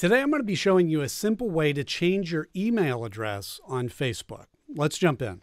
Today I'm going to be showing you a simple way to change your email address on Facebook. Let's jump in.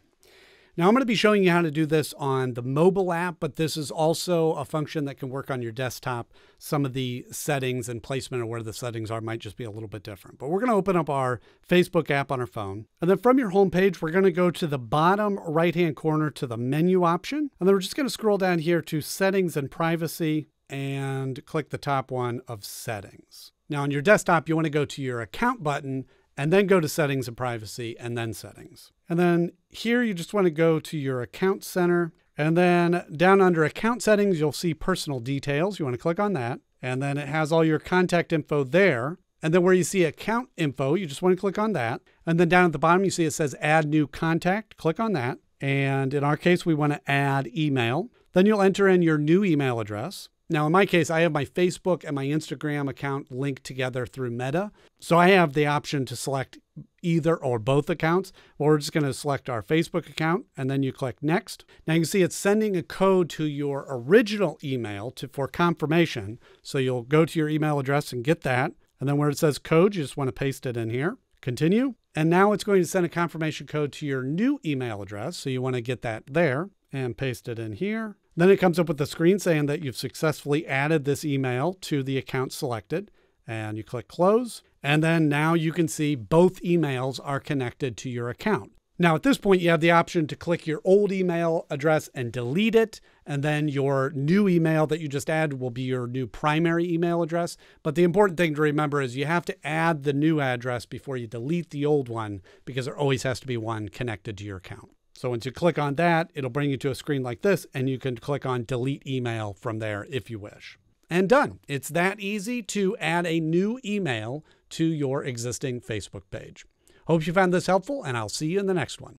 Now I'm going to be showing you how to do this on the mobile app, but this is also a function that can work on your desktop. Some of the settings and placement of where the settings are might just be a little bit different. But we're going to open up our Facebook app on our phone. And then from your home page, we're going to go to the bottom right-hand corner to the menu option. And then we're just going to scroll down here to settings and privacy and click the top one of settings. Now on your desktop, you want to go to your account button and then go to settings and privacy and then settings. And then here you just want to go to your account center and then down under account settings, you'll see personal details. You want to click on that. And then it has all your contact info there. And then where you see account info, you just want to click on that. And then down at the bottom, you see it says add new contact. Click on that. And in our case, we want to add email. Then you'll enter in your new email address. Now, in my case, I have my Facebook and my Instagram account linked together through Meta. So I have the option to select either or both accounts. we're just going to select our Facebook account and then you click next. Now you can see it's sending a code to your original email to, for confirmation. So you'll go to your email address and get that. And then where it says code, you just want to paste it in here. Continue. And now it's going to send a confirmation code to your new email address. So you want to get that there and paste it in here. Then it comes up with the screen saying that you've successfully added this email to the account selected and you click close. And then now you can see both emails are connected to your account. Now, at this point, you have the option to click your old email address and delete it. And then your new email that you just added will be your new primary email address. But the important thing to remember is you have to add the new address before you delete the old one because there always has to be one connected to your account. So once you click on that, it'll bring you to a screen like this, and you can click on delete email from there if you wish. And done. It's that easy to add a new email to your existing Facebook page. Hope you found this helpful, and I'll see you in the next one.